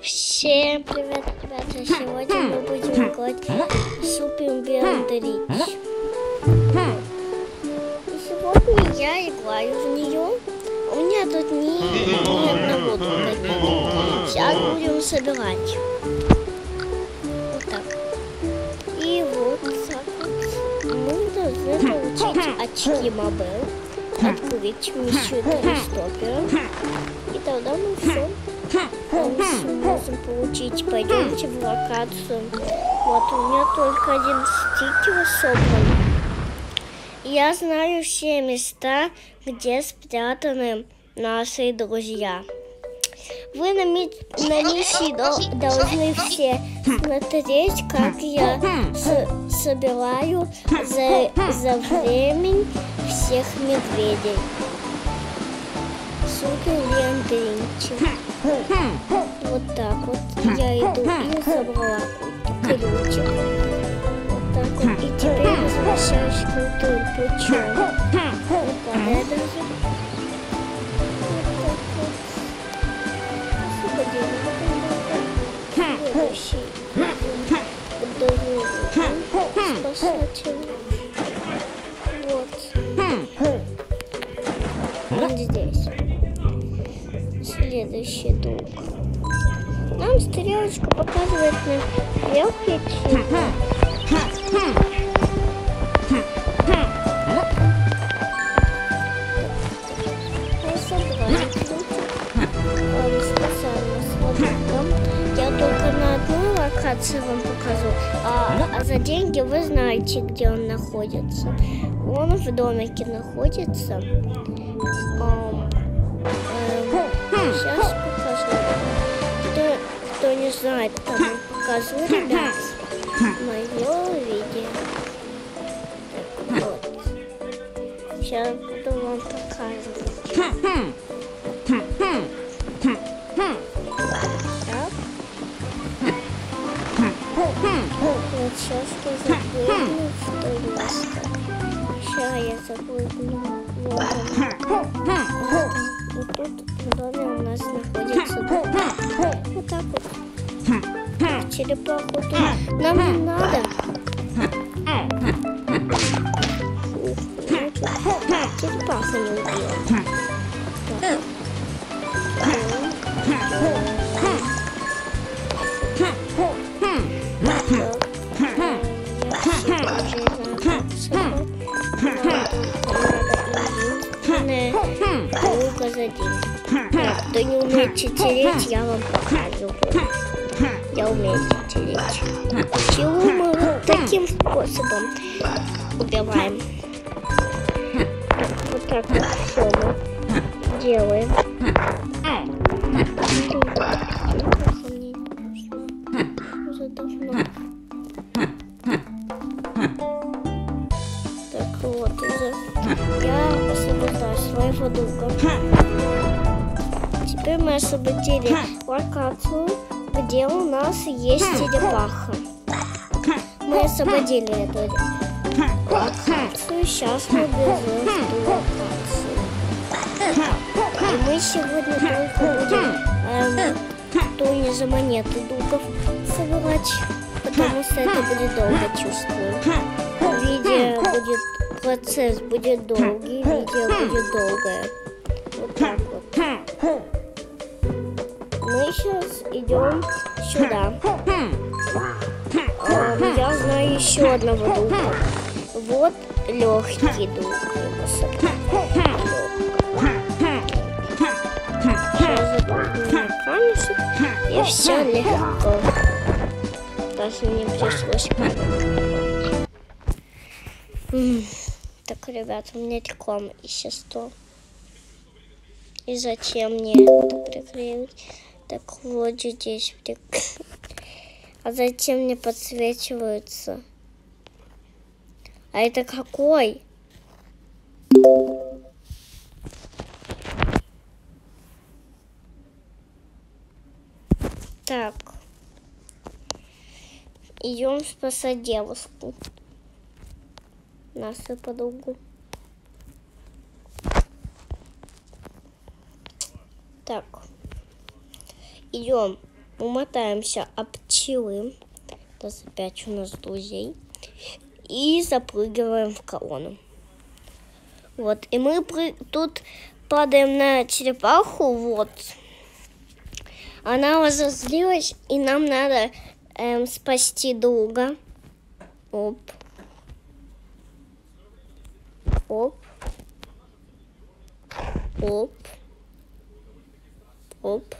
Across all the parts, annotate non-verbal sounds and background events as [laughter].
Всем привет, ребята! Сегодня мы будем играть Супер Бендрич. И сегодня я играю в нее. У меня тут ни, ни одного нет. Сейчас будем собирать. Вот так. И вот так вот. Мы должны получить очки мобил. Открыть миссию Тристопера. И тогда мы все получить. Пойдемте в локацию. Вот, у меня только один стикер собран. Я знаю все места, где спрятаны наши друзья. Вы на, ми на миссии дол должны все смотреть, как я собираю за, за время всех медведей. Супер Леондринчик. Вот так вот я иду и собрала ключик. Вот так вот. И теперь возвращаюсь. Вот падая даже. Вот так. Буду спасатель. Вот. Вот здесь следующий долг. Нам стрелочка показывает на легкие Я только на одну локацию вам покажу, а, а за деньги вы знаете, где он находится. Он в домике находится. Сейчас знает, тому покажу, ребят, мое видео. Так вот. Сейчас буду вам показывать. Вот сейчас я запрыгну в то место. Сейчас я запрыгну. Вот вот тут в доме у нас находится вот так вот. Черепаху тут нам не надо. Черепаха не убила. Друга за деньги. Кто не умеет читереть, я вам покажу. Умею читереть. Чего мы таким способом убиваем? Вот так вот все мы делаем. Так вот, уже я освобождаю своего друга. Теперь мы освободили локацию, где у нас есть черепаха. Мы освободили эту локацию. Сейчас мы бежим в ту локацию. И мы сегодня только будем эм, туни за монеты духов собирать, потому что это будет долго, чувствую. Видео будет, процесс будет долгий, видео будет долгое. Вот так вот. Мы сейчас идем сюда. Эм, я знаю еще одного духа. Вот легкий дух. Сейчас на камешек, и все легко. Даже не пришлось. Так, ребята, у меня реклама еще 100. И зачем мне это приклеивать? Так вот здесь. [laughs] А зачем мне подсвечиваются? А это какой? Так. Идем спасать девушку. Нашу подругу. Так. Идем. умотаемся об пчелы. Это опять у нас друзей. И запрыгиваем в колонну. Вот, и мы при... тут падаем на черепаху, вот. Она разозлилась, и нам надо эм, спасти друга. Оп. Оп. Оп. Оп.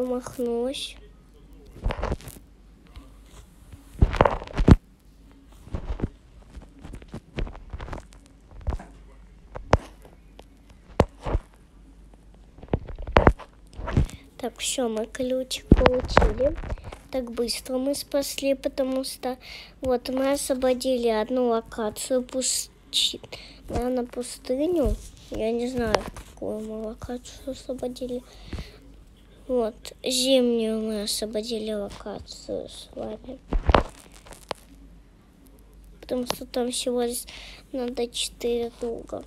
Помахнулась. Так, все, мы ключик получили. Так быстро мы спасли, потому что вот мы освободили одну локацию пусти... на пустыню. Я не знаю, какую мы локацию освободили. Вот, зимнюю мы освободили локацию с вами. Потому что там всего лишь надо 4 друга.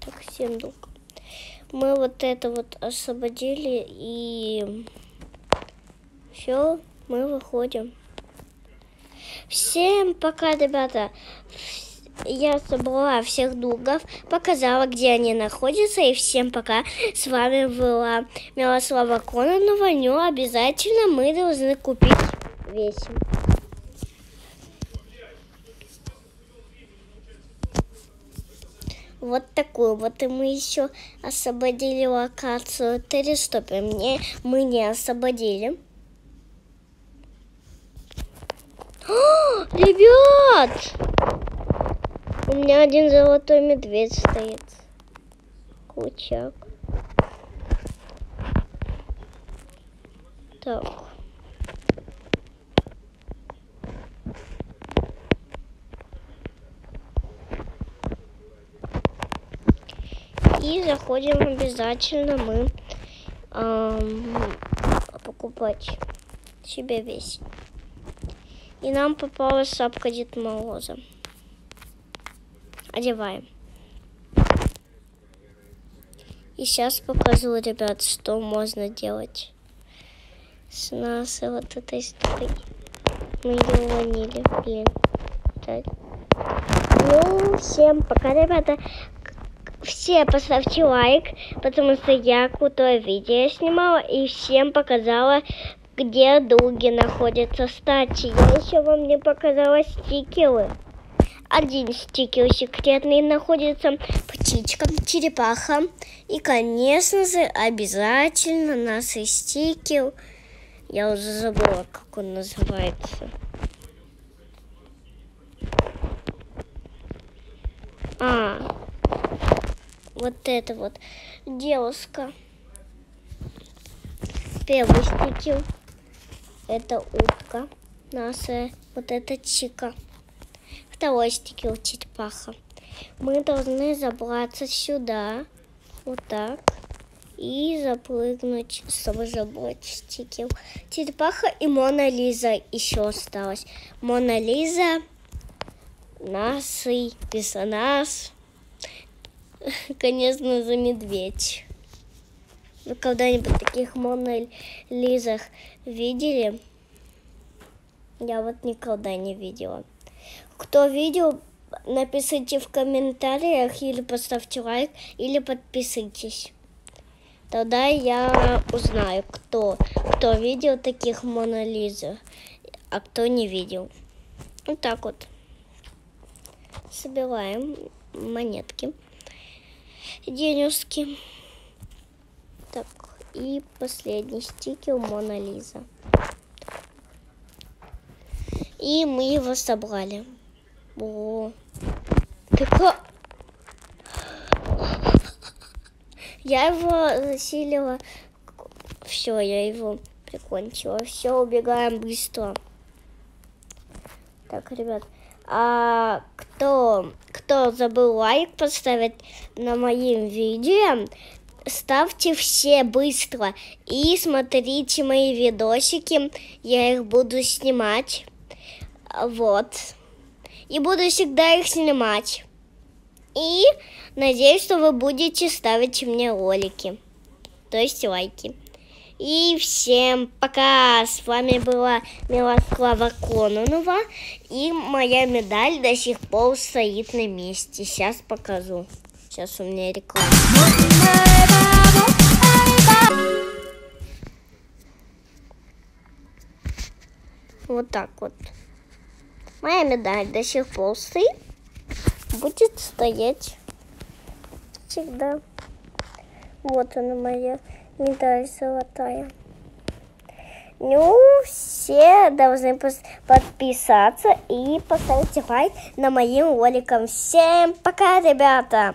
Так, 7 друг. Мы вот это вот освободили и все, мы выходим. Всем пока, ребята я собрала всех дугов, показала, где они находятся, и всем пока. С вами была Милослава Кононова, но обязательно мы должны купить весим. Вот такую вот и мы еще освободили локацию Терестопе. Мне мы не освободили. О, ребят! У меня один золотой медведь стоит. Кучак. Так. И заходим обязательно мы эм, покупать себе весь. И нам попалась шапка Дед Мороза одеваем. И сейчас покажу, ребят, что можно делать с нас вот этой штукой. Мы ее уронили, блин. Так. Ну, всем пока, ребята. Все поставьте лайк, потому что я крутое видео снимала и всем показала, где дуги находятся. Кстати, я еще вам не показала стикеры. Один стикер секретный находится птичка, черепаха. И, конечно же, обязательно наш стикер. Я уже забыла, как он называется. А, вот это вот девушка. Первый стикер. Это утка наша. Вот это чика второй стикер черепаха. Мы должны забраться сюда, вот так, и запрыгнуть, чтобы забрать стикер. Черепаха и Мона Лиза еще осталось. Мона Лиза, наши персонаж, [laughs] конечно, за медведь. Вы когда-нибудь таких Мона Лизах видели? Я вот никогда не видела. Кто видел, напишите в комментариях или поставьте лайк, или подписывайтесь. Тогда я узнаю, кто, кто видел таких Монолизы, а кто не видел. Вот так вот. Собираем монетки, денежки. Так, и последний стикер Монолиза. И мы его собрали. О, так... Я его засилила. Все, я его прикончила. Все, убегаем быстро. Так, ребят. А кто, кто забыл лайк поставить на моим видео, ставьте все быстро и смотрите мои видосики. Я их буду снимать. Вот. И буду всегда их снимать. И надеюсь, что вы будете ставить мне ролики. То есть лайки. И всем пока! С вами была Милослава Кононова. И моя медаль до сих пор стоит на месте. Сейчас покажу. Сейчас у меня реклама. Вот так вот. Моя медаль до сих пор стоит. Будет стоять всегда. Вот она моя медаль золотая. Ну, все должны подписаться и поставить лайк на моим роликам. Всем пока, ребята!